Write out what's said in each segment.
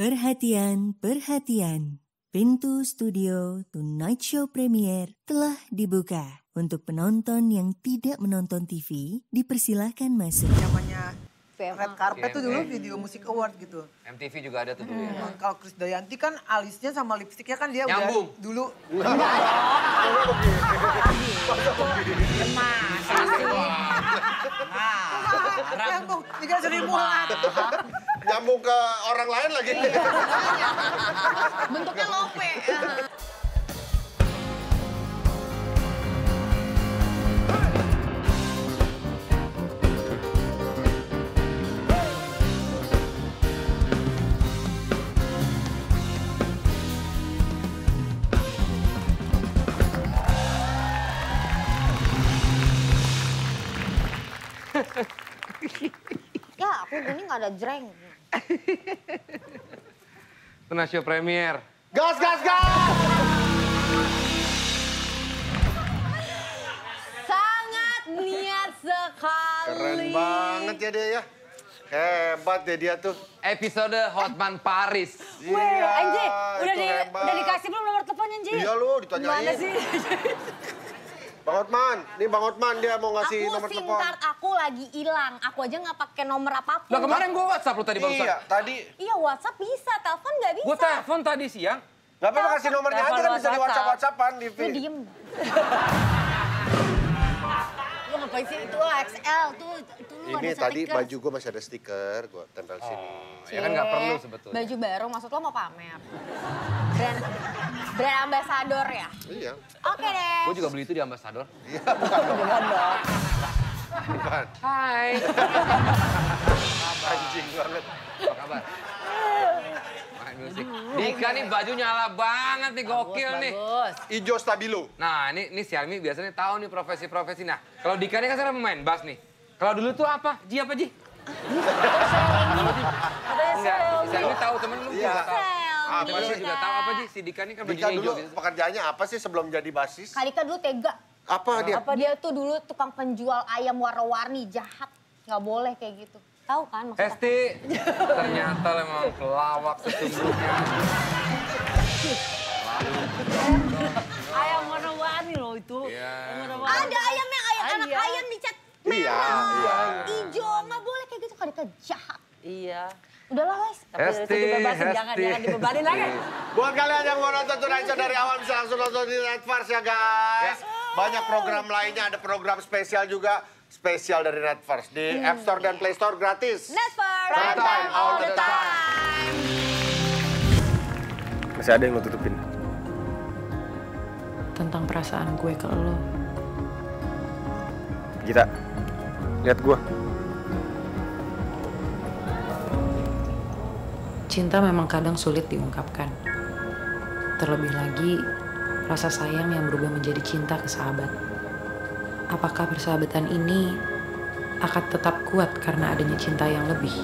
Perhatian, perhatian. Pintu studio Tonight Show Premiere telah dibuka. Untuk penonton yang tidak menonton TV, dipersilahkan masuk. namanya red carpet tuh dulu video musik award gitu. MTV juga ada tuh dulu ya. Nah, Kalau Chris Dayanti kan alisnya sama lipstiknya kan dia Nyambung. udah dulu. Nyambung, tiga seribu lah. Nyambung ke orang lain lagi. Bentuknya lope. ya, aku gini nggak ada jreng. Show Premier. Gas, gas, gas! Sangat niat sekali. Keren banget ya dia ya. Hebat ya dia tuh. Episode Hotman Paris. Weh, Anji, udah, itu di, hebat. udah dikasih belum nomor teleponnya, Anji? Iya lu ditanyain. Gimana sih? Bang Hotman, nih Bang Hotman dia mau ngasih Aku nomor SIM telepon. card aku lagi hilang. Aku aja nggak pakai nomor apa pun. Lah kemarin gue WhatsApp lu tadi barusan. Iya, tadi. Iya WhatsApp bisa, telepon nggak bisa. Gue telepon tadi siang. Gak apa-apa kasih nomornya aja kan bisa di WhatsApp. WhatsApp-WhatsAppan di Lu diem. Ngapain sih itu XL tuh itu lu Ini ada tadi stiker. baju gue masih ada stiker, gue tempel sini. Ya kan nggak perlu sebetulnya. Baju baru maksud lo mau pamer. Brand brand ambassador ya. Iya, Oke deh. Gue juga beli itu di Ambassador. iya bukan dong. Bukan. Hai. Anjing banget. Apa kabar? Main musik. Dika nih baju nyala banget nih, gokil nih. Bagus. Ijo stabilo. Nah, ini ini si Almi biasanya tahu nih profesi-profesi. Nah, kalau Dika ini kan sekarang pemain bass nih. Kalau dulu tuh apa? Ji apa Ji? Enggak, si Almi tahu temen lu Iya. juga tahu. Apa sih? juga tahu apa Ji? Si Dika ini kan Dika bajunya dulu hijau gitu. pekerjaannya apa sih sebelum jadi basis? Kalika dulu tega. Apa dia? Apa dia tuh dulu tukang penjual ayam warna-warni jahat. Nggak boleh kayak gitu. Tahu kan maksudnya? Hesti, ternyata lo emang pelawak sesungguhnya. Ayam warna-warni loh itu. Iya. Ayam warna-warni. Ada ayam yang ayam Ah, anak iya. ayam dicat Iya, iya. hijau. Nggak boleh kayak gitu. Kalika jahat. Iya. Udahlah guys. Tapi Hesti, itu dibebasin, jangan, Hesti. jangan dibebanin lagi. Buat kalian yang mau nonton Tonight Show dari awal bisa langsung nonton di Netflix ya guys. Banyak program lainnya, ada program spesial juga. Spesial dari Netflix di App Store dan Play Store gratis. Never. Prime time, all the time. Masih ada yang lo tutupin? tentang perasaan gue ke lo. Kita, lihat gua. Cinta memang kadang sulit diungkapkan. Terlebih lagi, rasa sayang yang berubah menjadi cinta ke sahabat. Apakah persahabatan ini akan tetap kuat karena adanya cinta yang lebih?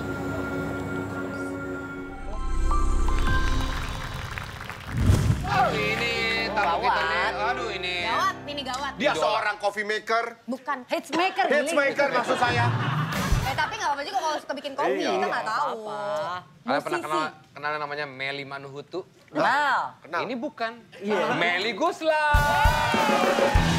Ini tamu kita nih, aduh ini. Gawat, ini gawat. Dia seorang coffee maker, Bukan. Hitsmaker. hits maker maksud saya. Eh tapi nggak apa-apa juga kalau suka bikin kopi, Iya. kita nggak tahu. Kalian pernah kenal kenal namanya Meli Manuhutu? Kenal. Kenal. Ini bukan. Meli Guslau.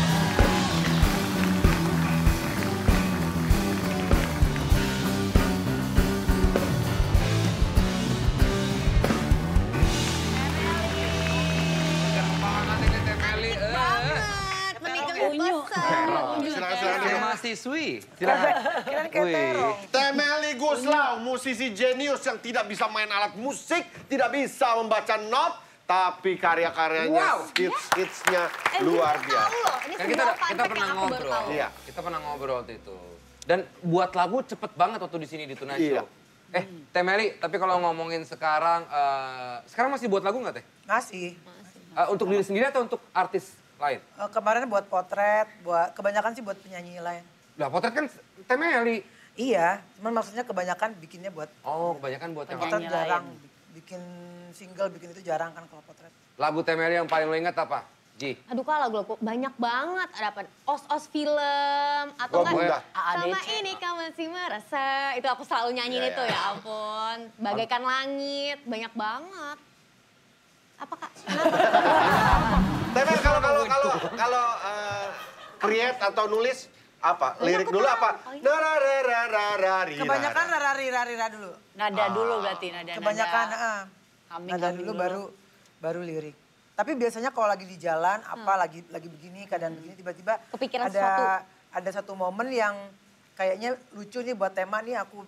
Mahasiswi. Silakan. Temeli Guslau, musisi jenius yang tidak bisa main alat musik, tidak bisa membaca not, tapi karya-karyanya, Wow. hits-hitsnya Eh, luar biasa. tahu loh, ini Kan kita kita pernah ngobrol. Iya. Kita pernah ngobrol waktu itu. Dan buat lagu cepet banget waktu di sini di Tonight Iya. Eh, Teh Meli, tapi kalau ngomongin sekarang, eh, sekarang masih buat lagu nggak Teh? Masih. Eh, untuk diri sendiri atau untuk artis lain? Eh, kemarin buat potret, buat kebanyakan sih buat penyanyi lain. Lah potret kan Teh Meli. Iya, cuman maksudnya kebanyakan bikinnya buat Oh, kebanyakan buat yang potret jarang. lain. Bikin single, bikin itu jarang kan kalau potret. Lagu Teh Meli yang paling lo ingat apa? Ji. Aduh kak lagu-lagu banyak banget. Ada apa? Os-os film. Atau Gua kan sama ini kau masih merasa. Itu aku selalu nyanyiin Ya, itu ya. ya ampun. Bagaikan langit. Banyak banget. Apa kak? Tapi kalau kalau kalau kalau eh, create atau nulis apa? Lirik dulu apa? Darararararari. Kebanyakan rari rari dulu. Nada dulu berarti nada. Kebanyakan nada. ah. Nada dulu baru baru lirik. Tapi biasanya kalau lagi di jalan apa lagi lagi begini keadaan begini tiba-tiba ada ada satu momen yang kayaknya lucu nih buat tema nih aku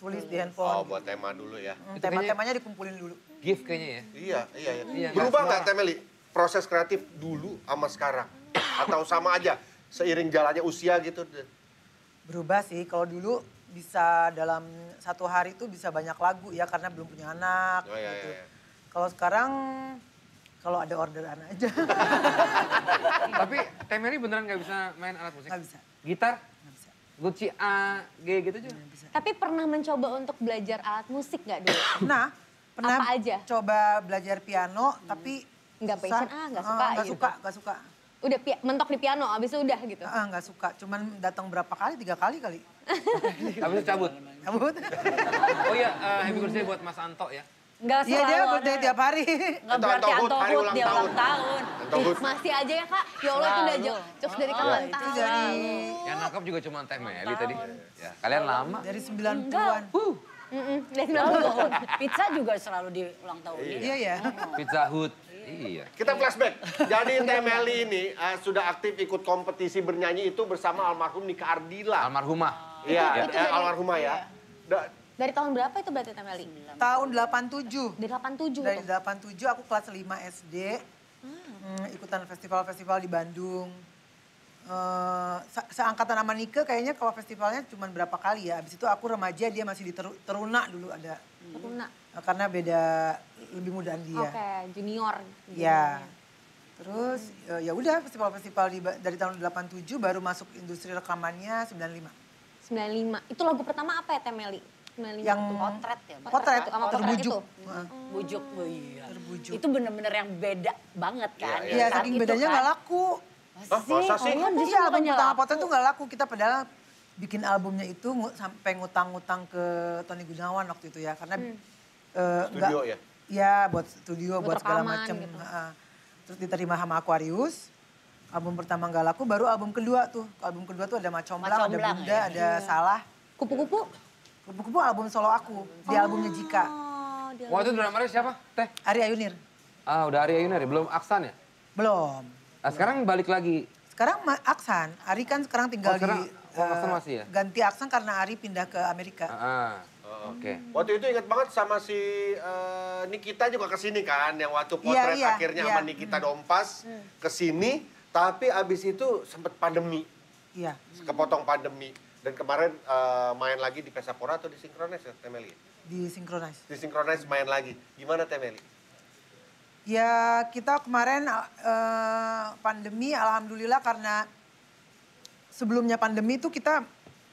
tulis di handphone. Oh, buat tema dulu ya. Hmm, Tema-temanya dikumpulin dulu. Gift kayaknya ya. Iya, iya, iya. Iya, Berubah nggak nggak Temeli? Proses kreatif dulu sama sekarang? Atau sama aja? Seiring jalannya usia gitu? Berubah sih, kalau dulu bisa dalam satu hari itu bisa banyak lagu ya karena belum punya anak Oh, iya, gitu. iya, iya. Kalau sekarang kalau ada orderan aja Tapi Temeri beneran nggak bisa main alat musik? nggak bisa. Gitar? Nggak bisa. Gucci A, G gitu juga? Tapi pernah mencoba untuk belajar alat musik gak dulu? Nah, pernah Apa aja? coba belajar piano tapi Nggak passion, ah, nggak Ah, suka nggak gitu. suka, nggak suka. Udah pi- mentok di piano, abis itu udah gitu. Ah, nggak suka. Cuman datang berapa kali? Tiga kali kali. Tapi itu cabut. Cabut. Oh iya, eh, happy birthday buat Mas Anto ya. Enggak Iya selalu dia ada. birthday tiap hari. Enggak Anto- berarti Anto Hood, ulang dia tahun. ulang tahun. Masih aja ya kak, ya Allah itu udah jauh dari kapan itu tahun. dari Yang nangkep juga cuma Teh Meli tadi. Ya, kalian lama. dari 90-an. Mm-mm, dari 90 Pizza juga selalu di ulang tahun. Iya ya. Pizza Hut. Iya. Kita flashback. Jadi Temeli ini eh, sudah aktif ikut kompetisi bernyanyi itu bersama almarhum Nika Ardila. Almarhumah. Iya, eh, dari- almarhumah ya. Da- Dari tahun berapa itu berarti Temeli? Tahun 87. Dari 87 Dari tuh. 87 aku kelas 5 SD. Hmm, ikutan festival-festival di Bandung. Eh, seangkatan sama Nike kayaknya kalau festivalnya cuma berapa kali ya. Abis itu aku remaja dia masih di Teru- Teruna dulu ada. Teruna. Eh, Karena beda lebih mudaan dia. Oke, junior. Ya. Terus eh, ya udah festival-festival di, dari tahun 87 baru masuk industri rekamannya 95. 95. Itu lagu pertama apa ya Temeli? 95 Yang. Potret ya. Potret, Sama potret terbujuk. itu. Heeh. Bujuk. Oh, iya. Terbujuk. Itu bener-bener yang beda banget kan. Iya, Iya, Saat saking bedanya kan. nggak laku. Hah, masa sih? Oh, justru Iya, album pertama laku. Potret tuh nggak laku. Kita padahal bikin albumnya itu ngu- sampai ngutang-ngutang ke Tony Gunawan waktu itu ya. Karena eh, nggak- Studio ya? Iya, buat studio, Buat buat, segala macem. gitu. Heeh. Terus diterima sama Aquarius. Album pertama nggak laku, baru album kedua tuh. Album kedua tuh ada Macomblang, ada Macomblang, Bunda, ya. ada Salah. Kupu-kupu? Kupu-kupu album solo aku, di albumnya Jika. Oh, Wah itu drummernya siapa? Teh? Ari Ayunir. Ah udah Arya Yunari, belum Aksan ya? Belum. Nah, sekarang balik lagi. Sekarang Aksan, Ari kan sekarang tinggal Oh, sekarang- di... oh, Aksan eh, masih ya? Ganti Aksan karena Ari pindah ke Amerika. Ah, Oke. Waktu itu ingat banget sama si eh, Nikita juga ke sini kan, yang waktu Iya, potret iya, akhirnya iya. sama Nikita Dompas ke sini, tapi abis itu sempet pandemi, Iya. kepotong pandemi. Dan kemarin eh, main lagi di Pesapora atau di Synchronize ya, Temeli? di Synchronize. Di Synchronize main lagi. Gimana Temeli? Ya kita kemarin eh, pandemi alhamdulillah karena sebelumnya pandemi itu kita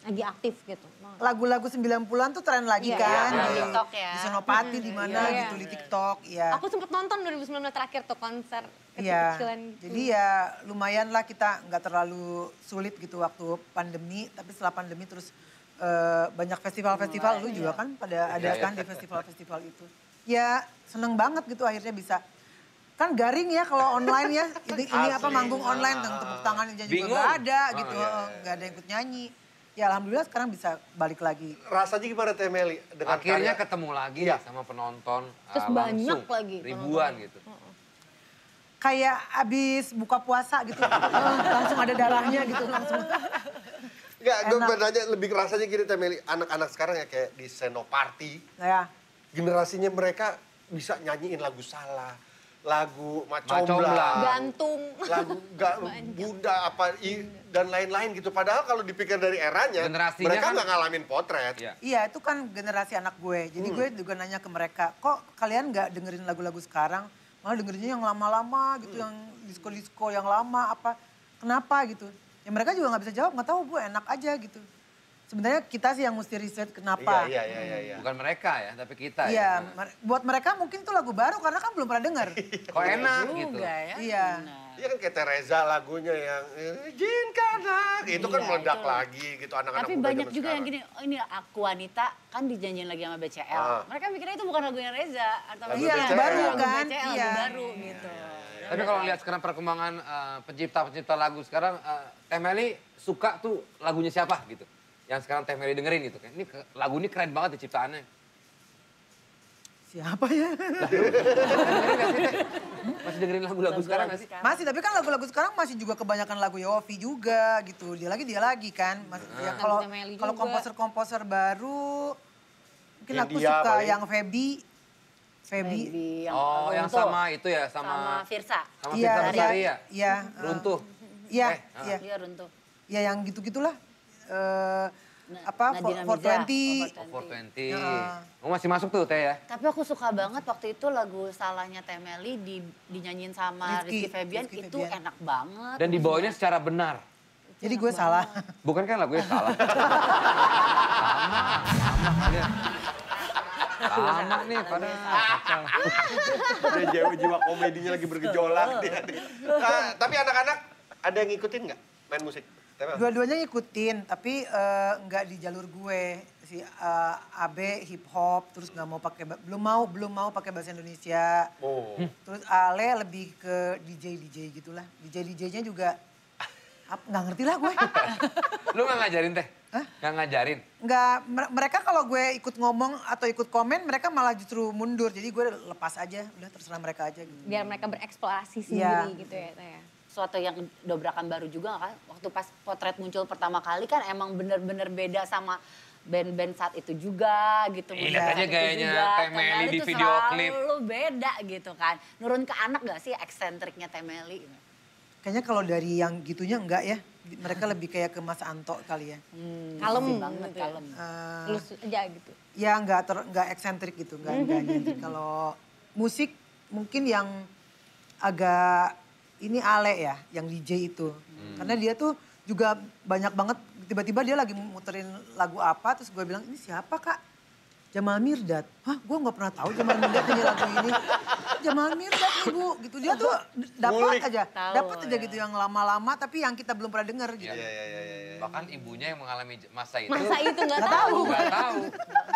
lagi aktif gitu. lagu-lagu 90-an tuh tren lagi Iya, kan iya, di, TikTok ya. di Senopati di mana Iya. gitu di TikTok ya. Aku sempet nonton 2019 terakhir tuh konser Iya. kecil-kecilan gitu. Jadi ya lumayan lah kita nggak terlalu sulit gitu waktu pandemi, tapi setelah pandemi terus eh, banyak festival-festival lu juga kan pada ada Iya, kan iya. di festival-festival itu. Ya seneng banget gitu akhirnya bisa kan garing ya kalau online ya ini, ini apa manggung online dengan tepuk tangan yang juga nggak ada Oh, gitu iya, eh, nggak ada yang ikut nyanyi ya alhamdulillah sekarang bisa balik lagi Rasanya gimana Temeli? Dengan Akhirnya karya- ketemu lagi Iya. sama penonton. Terus ah, banyak langsung. lagi Ribuan penonton. gitu. kayak abis buka puasa gitu langsung ada darahnya gitu langsung Enggak, gue nanya lebih rasanya gini Temeli. Anak-anak sekarang ya kayak di Senopati, ya generasinya mereka bisa nyanyiin lagu salah, lagu Macomblang. macomblang, Gantung. lagu ga, Bunda apa i, dan lain-lain gitu. Padahal kalau dipikir dari eranya, Generasinya mereka kan- nggak ngalamin potret. Iya. Iya itu kan generasi anak gue. Jadi Hmm. gue juga nanya ke mereka, kok kalian nggak dengerin lagu-lagu sekarang? Malah dengerinnya yang lama-lama gitu, Hmm. yang disco-disco yang lama apa? Kenapa gitu? Ya mereka juga nggak bisa jawab, nggak tahu gue enak aja gitu. Sebenarnya kita sih yang mesti riset kenapa. Iya, iya, iya, iya. Bukan mereka ya, tapi kita Iya, ya. mer- buat mereka mungkin itu lagu baru karena kan belum pernah denger. Kok enak gitu. Juga ya. Iya. Iya kan kayak Teresa lagunya yang izinkanlah itu kan Iya, meledak itu. lagi gitu anak-anak Tapi muda banyak juga yang sekarang. gini, oh ini aku wanita kan dijanjiin lagi sama BCL. Ah. Mereka mikirnya itu bukan lagunya Reza atau Lagu Iya, BCL. lagu baru lagu kan. BCL, Iya. lagu baru gitu. Tapi kalau lihat sekarang perkembangan eh, pencipta-pencipta lagu sekarang, eh, Teh Meli suka tuh lagunya siapa gitu? Yang sekarang Teh Meli dengerin gitu kan. Ini lagu ini keren banget ya ciptaannya. Siapa ya? Masih dengerin lagu-lagu sekarang nggak sih? Masih, tapi kan lagu-lagu sekarang masih juga kebanyakan lagu Yofi juga gitu. Dia lagi, dia lagi kan. Mas, ya, kalau kalau komposer-komposer baru, mungkin aku suka paling. yang Feby. Feby. Maybe yang Oh, yang Runtuh. sama itu ya, sama sama Firsa. sama Iya, Firsa iya, Besari ya? Iya. Runtuh. Iya, Eh, ah. iya. Iya runtuh. Ya yang gitu-gitulah. Eh, Na- apa, Nadine for, Amiza. 420. Oh, 420. Ya. Oh, masih masuk tuh Teh ya? Tapi aku suka banget waktu itu lagu salahnya Temeli di dinyanyiin sama Rizky, Rizky, Febian Rizky itu Febian. enak banget. Dan dibawainnya secara benar. Jadi gue salah. Bukan kan lagunya salah. sama, sama. Sama nih pada. Dia jiwa, jiwa komedinya lagi bergejolak dia. nih. Ah, tapi anak-anak ada yang ngikutin nggak main musik? Dua-duanya ngikutin, tapi eh, nggak di jalur gue. Si eh, AB hip hop, terus nggak mau pakai belum mau belum mau pakai bahasa Indonesia. Oh. Terus Ale lebih ke DJ DJ gitulah. DJ DJ-nya juga nggak ngerti lah gue. Lu nggak ngajarin Teh? Nggak ngajarin? Nggak mer- mereka kalau gue ikut ngomong atau ikut komen, mereka malah justru mundur. Jadi gue lepas aja, udah terserah mereka aja gitu. Biar mereka bereksplorasi Iya. sendiri gitu ya. Teh ya. Suatu yang dobrakan baru juga kan. Waktu pas potret muncul pertama kali kan emang bener-bener beda sama band-band saat itu juga gitu. Musik lihat aja itu gayanya. Temeli di video klip. Selalu beda gitu kan. Nurun ke anak gak sih eksentriknya Temeli? Kayaknya kalau dari yang gitunya enggak ya. Mereka lebih kayak ke Mas Anto kali ya. Kalem Sih banget gitu ya. kalem. Eh, Lulus aja gitu. ya nggak ter nggak eksentrik gitu nggak nggak nyentrik. kalau musik mungkin yang agak ini Ale ya yang DJ itu karena dia tuh juga banyak banget tiba-tiba dia lagi muterin lagu apa terus gue bilang ini siapa kak Jamal Mirdad hah gue nggak pernah tahu Jamal Mirdad ini lagu ini Jamal Mirdad nih bu gitu dia tuh dapat aja dapat aja ya. gitu yang lama-lama tapi yang kita belum pernah denger gitu Iya, iya, iya, iya, iya. Bahkan ibunya yang mengalami masa itu. Masa itu nggak tahu. Nggak tahu.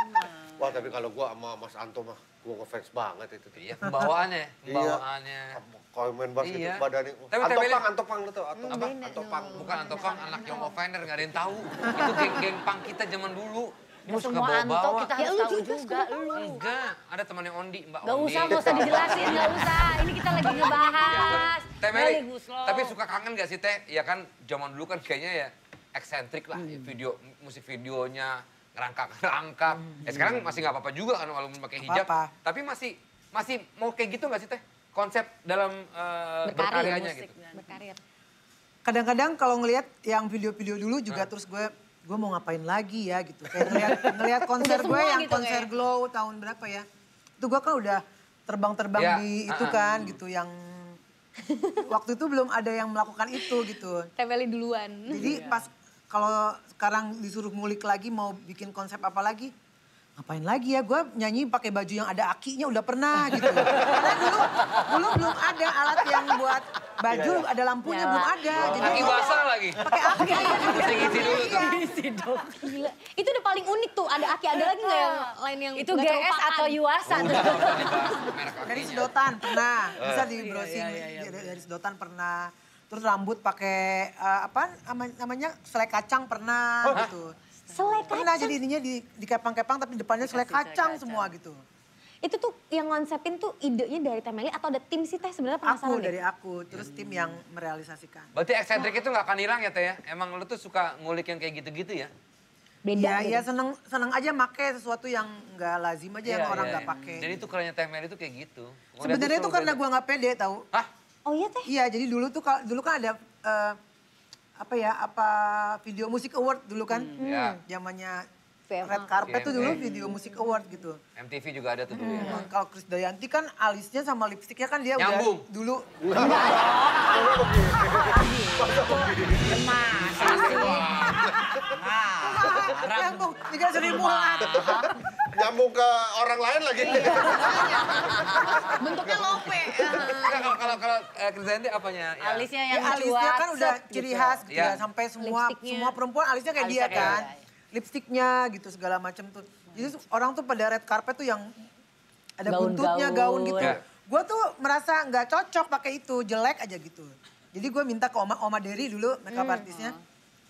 Wah tapi kalau gua sama Mas Anto mah, gua ngefans banget itu. Iya, pembawaannya. Pembawaannya. Kalau main basket Iya. itu badannya. Tapi Antopang, Antopang lu tau? Antopang, Apa? Antopang. Bukan Antopang, anak Young Offender, nggak ada yang tahu. Itu geng-geng punk kita zaman dulu. Gak suka semua Anto bawa-bawa. kita Ya, harus lu tahu juga juga. Lu. Enggak, ada teman yang Ondi, Mbak Gak Ondi. usah, gak usah dijelasin, gak usah. Ini kita lagi ngebahas. Teh Meli, tapi suka kangen gak sih Teh? Ya kan zaman dulu kan kayaknya ya eksentrik lah Hmm. video musik videonya ngerangkak-ngerangkak. Ya sekarang masih nggak apa-apa juga kan walaupun pakai hijab. apa-apa. Tapi masih masih mau kayak gitu nggak sih Teh? Konsep dalam eh, Berkarir, berkaryanya musik gitu. Berkarir. kadang-kadang kalau ngelihat yang video-video dulu juga terus gue gue mau ngapain lagi ya gitu kayak ngelihat ngelihat konser gue yang gitu konser kayak. glow tahun berapa ya itu gue kan udah terbang-terbang Ya, di itu ah, ah. kan gitu yang waktu itu belum ada yang melakukan itu gitu Teh Meli duluan. jadi pas kalau sekarang disuruh ngulik lagi mau bikin konsep apa lagi ngapain lagi ya? Gue nyanyi pakai baju yang ada akinya udah pernah gitu. Karena dulu dulu belum ada alat yang buat baju ada lampunya belum ada. Jadi Kaki basah lagi. pakai aki. Isi-isi dulu tuh. Gila. Itu udah paling unik tuh. Ada aki ada lagi nggak yang lain yang Itu GS terlupakan? atau Yuasa tuh. Merek dari sedotan pernah. Bisa di Iya, browsing. Iya, iya, dari, dari sedotan pernah. Terus rambut pakai eh, apa nama- namanya selai kacang pernah gitu Selai pernah kacang. jadi ininya di dikepang-kepang tapi depannya selai kacang kacang. semua gitu Itu tuh yang konsepin tuh idenya dari Teh Meli atau ada tim sih Teh sebenarnya aku penasaran deh. dari aku terus tim yang merealisasikan Berarti eksentrik itu nggak akan hilang ya Teh ya? Emang lu tuh suka ngulik yang kayak gitu-gitu ya? Beda. ya ya seneng seneng aja make sesuatu yang nggak lazim aja yang Iya, orang iya, nggak iya. pakai Dan itu kerennya Teh Meli itu kayak gitu. Sebenarnya tuh itu karena gua nggak pede tahu Hah? Oh iya Teh? Iya, jadi dulu tuh dulu kan ada eh, apa ya apa video musik award dulu kan, Ya. zamannya red carpet tuh dulu video musik award gitu. MTV juga ada tuh dulu ya. Nah, Kalau Chris Dayanti kan alisnya sama lipstiknya kan dia Nyambung. udah dulu Masa sih? Nyambung, tiga seribu muat. Nyambung ke orang lain lagi. Bentuknya lope. Kalau kalau kalau eh, apanya? Ya. Alisnya Ya, yang alisnya cuat, kan udah ciri gitu. khas gitu Iya. ya. Sampai semua semua perempuan alisnya kayak dia Alisnya kayak kan. iya. Lipstiknya gitu segala macam tuh. Jadi orang tuh pada red carpet tuh yang ada buntutnya gaun gitu. Ya. Gue tuh merasa nggak cocok pakai itu, jelek aja gitu. Jadi gue minta ke Oma Oma Dery dulu makeup Hmm. artisnya.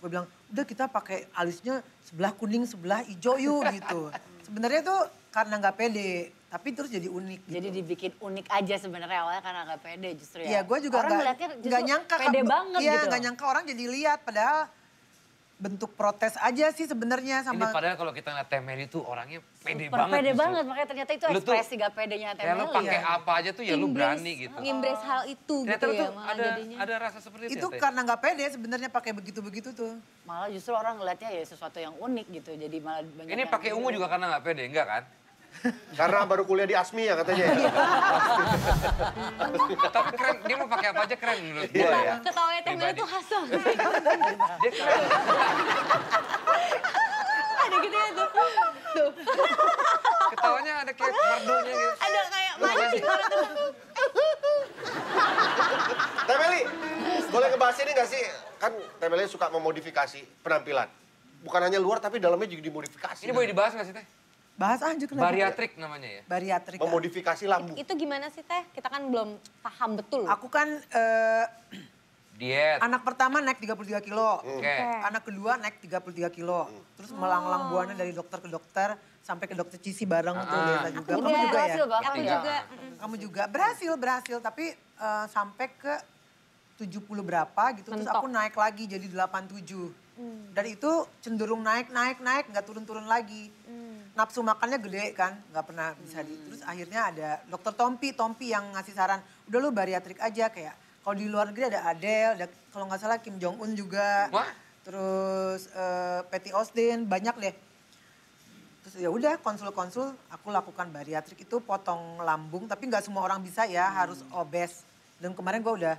Gue bilang, udah kita pakai alisnya sebelah kuning, sebelah hijau yuk gitu. Sebenarnya tuh karena nggak pede, tapi terus jadi unik gitu. Jadi dibikin unik aja sebenarnya awalnya karena nggak pede justru ya. Iya, gue juga nggak nyangka pede banget Iya, gitu. nggak nyangka orang jadi lihat padahal bentuk protes aja sih sebenarnya Ini sama padahal kalau kita ngeliat Teh Meli tuh orangnya pede Per- banget. pede justru. banget makanya ternyata itu Lu tuh- ekspresi gak pedenya Ya lu pakai apa aja tuh ya lu berani gitu. Ngimbres hal itu Ternyata gitu ya tuh malah ada jadinya. ada rasa seperti itu. itu ya, Teh? karena nggak pede sebenarnya pakai begitu-begitu tuh. Malah justru orang ngeliatnya ya sesuatu yang unik gitu. Jadi malah banyak Ini pakai ungu juga karena nggak pede, enggak kan? Karena baru kuliah di ASMI ya katanya. ya. Tapi keren, dia mau pakai apa aja keren menurut gue Iya, ya. Meli Pribadi. tuh khas banget. Dia keren. Ada gitu ya tuh. Tuh. Ketawanya ada kayak merdunya gitu. Ada kayak mancing orang tuh. Teh Meli, boleh ngebahas ini gak sih? Kan Teh Meli suka memodifikasi penampilan. Bukan hanya luar tapi dalamnya juga dimodifikasi. Ini boleh dibahas nggak sih Teh? Bahas aja kenapa? Bariatrik namanya ya. Bariatrik. Memodifikasi lambung. Itu gimana sih Teh? Kita kan belum paham betul. Aku kan eh, Diet. anak pertama naik 33 kilo. Oke. Anak kedua naik 33 kilo. Terus melanglang buana dari dokter ke dokter sampai ke dokter Cisi bareng tuh Ah. Lisa juga. Aku Kamu juga juga ya? Aku juga. Kamu juga berhasil berhasil tapi eh, sampai ke 70 berapa gitu terus Mentok. aku naik lagi jadi 87. Dan itu cenderung naik naik naik nggak turun-turun lagi. Nafsu makannya gede kan, nggak pernah bisa di. Terus akhirnya ada dokter Tompi, Tompi yang ngasih saran, udah lu bariatrik aja kayak kalau di luar negeri ada Adele, ada kalau nggak salah Kim Jong Un juga. Wah. Terus eh, Patty Austin, banyak deh. Terus ya udah konsul-konsul aku lakukan bariatrik itu potong lambung tapi nggak semua orang bisa ya harus obes. Dan kemarin gue udah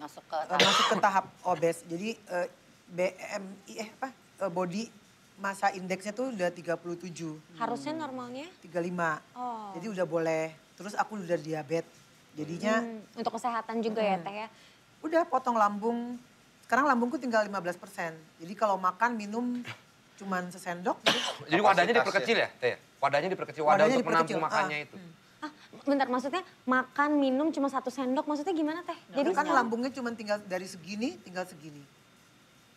Masuk ke eh, masuk ke tahap obes. Jadi eh, BMI eh apa eh, body masa indeksnya tuh udah 37, Harusnya normalnya 35. Oh. Jadi udah boleh. Terus aku udah diabetes. Jadinya hmm, untuk kesehatan juga ya Teh ya. udah potong lambung. Sekarang lambungku tinggal 15 Jadi kalau makan minum cuman sesendok gitu. Jadi wadahnya diperkecil ya, Teh? Wadahnya diperkecil, wadah Wadahnya untuk menampung diperkecil, makannya ah. itu. Ah, bentar maksudnya makan minum cuma satu sendok maksudnya gimana Teh? Jadi kan sekarang- lambungnya cuman tinggal dari segini tinggal segini.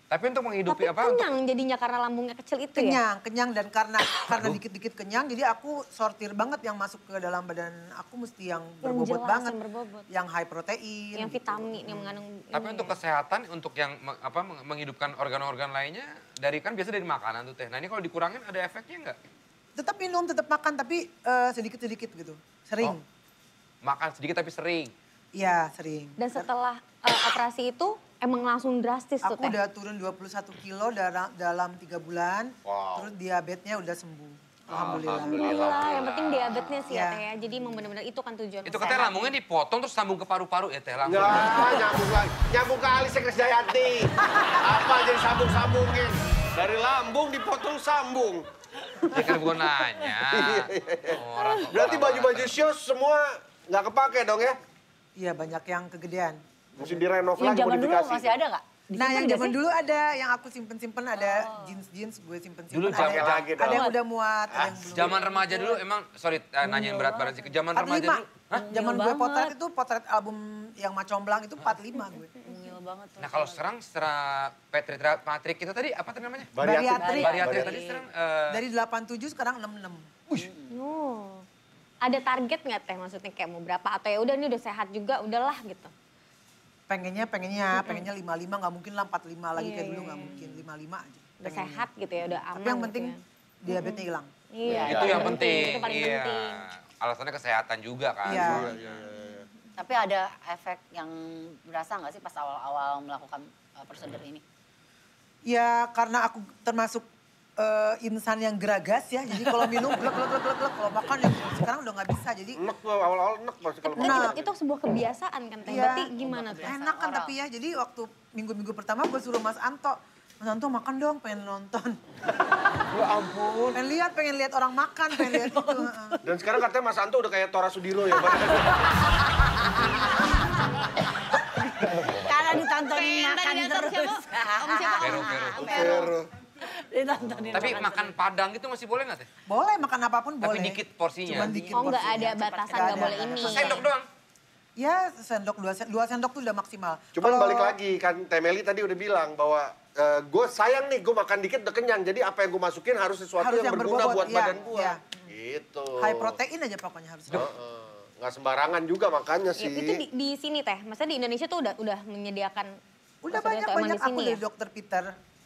Tapi untuk menghidupi tapi apa? Untuk kenyang jadinya karena lambungnya kecil itu ya. Kenyang, kenyang dan karena karena dikit-dikit kenyang jadi aku sortir banget yang masuk ke dalam badan aku mesti yang Yang berbobot jelas, banget. yang berbobot. Yang high protein. Yang gitu. vitamin yang mengandung Tapi ini untuk ya. kesehatan, untuk yang apa meng- menghidupkan organ-organ lainnya, dari kan biasa dari makanan tuh teh. Nah ini kalau dikurangin ada efeknya nggak? Tetap minum, tetap makan tapi eh, sedikit-sedikit gitu. Sering. Oh. Makan sedikit tapi sering. Iya, sering. Dan setelah eh, operasi itu emang langsung drastis tuh Aku Teh. udah turun 21 kilo dalam dalam tiga bulan. Wow. Terus diabetesnya udah sembuh. Alhamdulillah. Alhamdulillah, yang penting diabetesnya sih ya Iya. Teh ya. Jadi emang benar-benar itu kan tujuan Itu katanya lambungnya dipotong terus sambung ke paru-paru ya teh. Enggak, nyambung lagi. Nyambung ke Alisnya Krisdayanti. Apa jadi sambung-sambungin? Dari lambung dipotong sambung. Ya kan gue nanya. Orang kok Berarti orang- baju-baju show semua nggak kepake dong ya? Iya, banyak yang kegedean. Mesti direnov Yang lagi, zaman dulu masih ada nggak? Nah, yang zaman dulu ada yang aku simpen-simpen ada jeans-jeans gue simpen-simpen. Dulu ada, yang- lagi ada yang udah muat, ada yang belum. Zaman remaja dulu emang, sorry eh, nanyain berat badan sih. Zaman remaja 45. dulu. Hah? Zaman gue potret itu potret album yang Macomblang itu 45 gue. Banget tuh. Nah kalau sekarang secara Patrick, Patrick itu tadi apa tadi namanya? Bariatrik. Bariatrik tadi sekarang eh, Dari 87 sekarang 66. Oh. Ada target nggak Teh maksudnya kayak mau berapa atau ya udah ini udah sehat juga udahlah gitu. Pengennya, pengennya, pengennya 55 nggak mungkin lah 45 lagi Iya, kayak dulu iya, nggak iya. mungkin 55 aja. Udah pengennya. sehat gitu ya, udah aman Tapi yang gitu penting ya. diabetesnya hilang. Iya, itu yang penting. Itu paling iya. penting. Alasannya kesehatan juga kan. Iya. Tapi ada efek yang berasa nggak sih pas awal-awal melakukan uh, prosedur ini? Ya karena aku termasuk eh, insan yang geragas ya. Jadi kalau minum glek glek glek glek glek. Kalau makan ya sekarang udah nggak bisa. Jadi Enak tuh, awal-awal enak pasti kalau Itu, Nah. itu sebuah kebiasaan kan Teh. Iya. Berarti gimana tuh? enak kan oral. tapi ya. Jadi waktu minggu-minggu pertama gue suruh Mas Anto. Mas Anto makan dong, pengen nonton. Ya ampun. Pengen lihat, pengen lihat orang makan, pengen lihat itu. heeh. Dan sekarang katanya Mas Anto udah kayak Tora Sudiro ya. Karena ditontonin makan terus. Om siapa? Vero, Vero. Tapi makan padang gitu masih boleh nggak teh? Boleh makan apa pun Tapi boleh. dikit porsinya. Cuman dikit Oh nggak ada batasan Nggak boleh ini. Sendok doang. Ya sendok, dua, sen- dua sendok tuh udah maksimal. Cuman Kalau- balik lagi kan Temeli tadi udah bilang bahwa gue sayang nih gue makan dikit udah kenyang. Jadi apa yang gue masukin harus sesuatu Harus yang, yang berguna berbobot, buat iya, badan gue. iya. Gitu. High protein aja pokoknya harus. Heeh. Nggak sembarangan juga makanya Ya, sih. itu di, di sini teh, maksudnya di Indonesia tuh udah udah menyediakan. Udah banyak banyak di aku dari ya? Oh. dokter Peter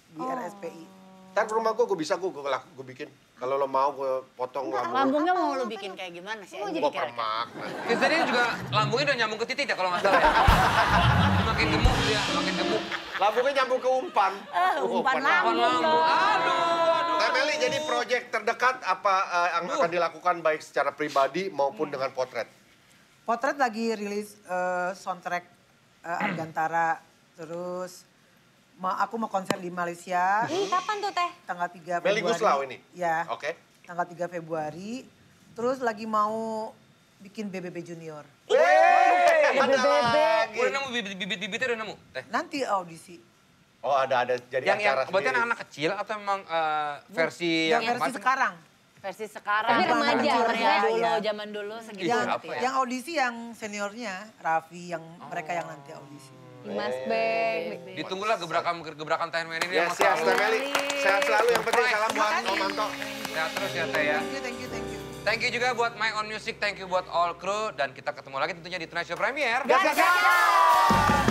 di RSPI. Ntar ke rumah gue, gue bisa gue, gue, gue bikin. Kalau lo mau gue potong lambung. Lambungnya mau lu bikin kayak gimana sih? Gue permak. Kita tadi juga lambungnya udah nyambung ke titik ya kalau nggak salah ya. makin gemuk dia, makin gemuk. Lambungnya nyambung ke umpan. Eh, umpan Oh, lambung lambung. Aduh, aduh. Temeli jadi proyek terdekat apa eh, yang akan dilakukan baik secara pribadi maupun dengan potret? Potret lagi rilis eh, soundtrack eh, Argantara. Terus ma aku mau konser di Malaysia Ih, kapan tuh teh? tanggal 3 Februari. Meli Guslau ini? Ya. Oke. Tanggal 3 Februari. Terus lagi mau bikin BBB Junior. Wey, ada lagi. Udah nemu bibit- bibit-bibitnya udah nemu? Teh. Nanti audisi. Oh ada ada jadi Yang, yang acara berarti sendiri. anak-anak kecil atau memang eh, versi Yang yang, versi masih- sekarang. Versi sekarang. Tapi remaja, maksudnya. dulu, Iya. zaman dulu segitu. Yang, apa ya? yang audisi yang seniornya, Raffi, yang mereka yang nanti audisi. Dimas Beng. Ditunggulah gebrakan gebrakan Teh Meli ini Yes, yang yes, selalu. Sehat selalu yang penting salam buat Makasih. Om Anto. Sehat terus ya Teh ya. Thank you, thank you, thank you. Thank you juga buat My Own Music, thank you buat all crew dan kita ketemu lagi tentunya di Tonight Show Premiere. Yes, yes, yes.